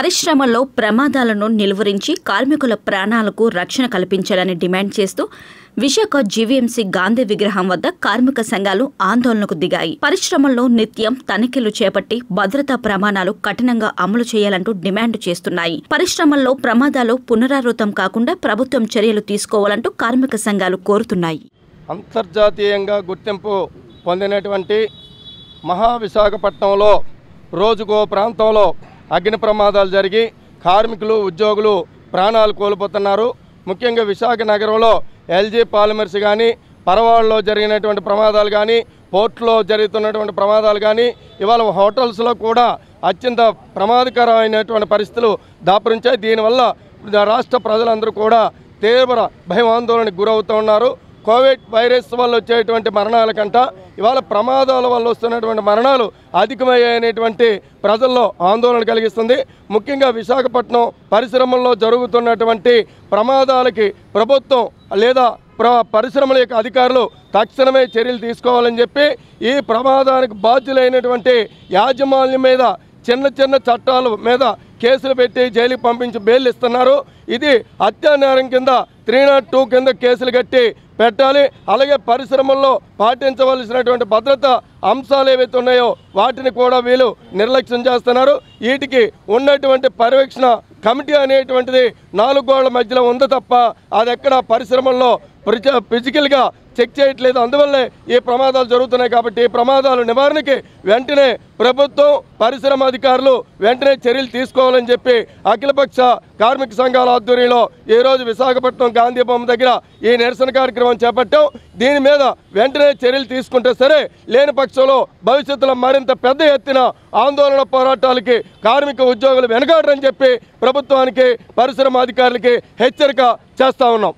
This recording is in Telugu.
పరిశ్రమల్లో ప్రమాదాలను నిలువరించి కార్మికుల ప్రాణాలకు రక్షణ కల్పించాలని డిమాండ్ చేస్తూ విశాఖ జీవీఎంసీ గాంధీ విగ్రహం వద్ద కార్మిక సంఘాలు ఆందోళనకు దిగాయి. పరిశ్రమల్లో నిత్యం తనిఖీలు చేపట్టి భద్రతా ప్రమాణాలు కఠినంగా అమలు చేయాలంటూ డిమాండ్ చేస్తున్నాయి. పరిశ్రమల్లో ప్రమాదాలు పునరావృతం కాకుండా ప్రభుత్వం చర్యలు తీసుకోవాలంటూ కార్మిక సంఘాలు కోరుతున్నాయి. అంతర్జాతీయంగా గుర్తింపు పొందినటువంటి మహా విశాఖపట్నంలో రోజుకో ప్రాంతంలో అగ్ని ప్రమాదాలు జరిగి కార్మికులు ఉద్యోగులు ప్రాణాలు కోల్పోతున్నారు. ముఖ్యంగా విశాఖ నగరంలో ఎల్జీ పాలిమర్స్ కానీ పరవాళ్ళలో జరిగినటువంటి ప్రమాదాలు కానీ పోర్ట్లో జరుగుతున్నటువంటి ప్రమాదాలు కానీ ఇవాళ హోటల్స్లో కూడా అత్యంత ప్రమాదకరమైనటువంటి పరిస్థితులు దాపురించాయి. దీనివల్ల రాష్ట్ర ప్రజలందరూ కూడా తీవ్ర భయం ఆందోళనకు గురవుతూ ఉన్నారు. కోవిడ్ వైరస్ వల్ల వచ్చేటువంటి మరణాల కంట ఇవాళ ప్రమాదాల వల్ల వస్తున్నటువంటి మరణాలు అధికమయ్యాయనేటువంటి ప్రజల్లో ఆందోళన కలిగిస్తుంది. ముఖ్యంగా విశాఖపట్నం పరిశ్రమల్లో జరుగుతున్నటువంటి ప్రమాదాలకి ప్రభుత్వం లేదా ప్ర పరిశ్రమల యొక్క అధికారులు తక్షణమే చర్యలు తీసుకోవాలని చెప్పి ఈ ప్రమాదానికి బాధ్యులైనటువంటి యాజమాన్యం మీద చిన్న చిన్న చట్టాల మీద కేసులు పెట్టి జైలుకి పంపించి బెయిల్ ఇస్తున్నారు. ఇది హత్యా కింద త్రీ నాట్ టూ కింద కేసులు కట్టి పెట్టాలి. అలాగే పరిశ్రమల్లో పాటించవలసినటువంటి భద్రత అంశాలు ఏవైతే ఉన్నాయో వాటిని కూడా వీళ్ళు నిర్లక్ష్యం చేస్తున్నారు. వీటికి ఉన్నటువంటి పర్యవేక్షణ కమిటీ అనేటువంటిది నాలుగు గోళ్ళ మధ్యలో ఉంది తప్ప అది ఎక్కడ పరిశ్రమల్లో ఫిజికల్గా చెక్ చేయట్లేదు. అందువల్లే ఈ ప్రమాదాలు జరుగుతున్నాయి కాబట్టి ఈ ప్రమాదాల నివారణకి వెంటనే ప్రభుత్వం పరిశ్రమ అధికారులు వెంటనే చర్యలు తీసుకోవాలని చెప్పి అఖిలపక్ష కార్మిక సంఘాల ఆధ్వర్యంలో ఈరోజు విశాఖపట్నం గాంధీ బొమ్మ దగ్గర ఈ నిరసన కార్యక్రమం చేపట్టాం. దీని మీద వెంటనే చర్యలు తీసుకుంటే సరే లేని పక్షంలో భవిష్యత్తులో మరింత పెద్ద ఎత్తున ఆందోళన పోరాటాలకి కార్మిక ఉద్యోగులు వెనకాడరని చెప్పి ప్రభుత్వానికి పరిశ్రమ అధికారులకి హెచ్చరిక చేస్తా ఉన్నాం.